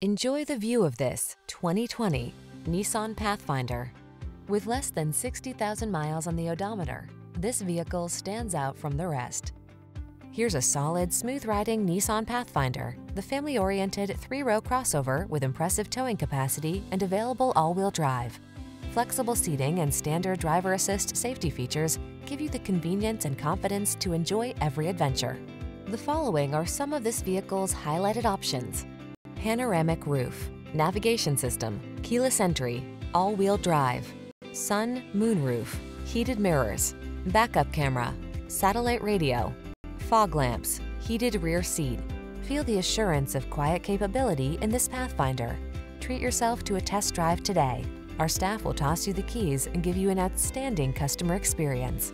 Enjoy the view of this 2020 Nissan Pathfinder. With less than 60,000 miles on the odometer, this vehicle stands out from the rest. Here's a solid, smooth-riding Nissan Pathfinder, the family-oriented three-row crossover with impressive towing capacity and available all-wheel drive. Flexible seating and standard driver assist safety features give you the convenience and confidence to enjoy every adventure. The following are some of this vehicle's highlighted options. Panoramic roof, navigation system, keyless entry, all-wheel drive, sun, moon roof, heated mirrors, backup camera, satellite radio, fog lamps, heated rear seat. Feel the assurance of quiet capability in this Pathfinder. Treat yourself to a test drive today. Our staff will toss you the keys and give you an outstanding customer experience.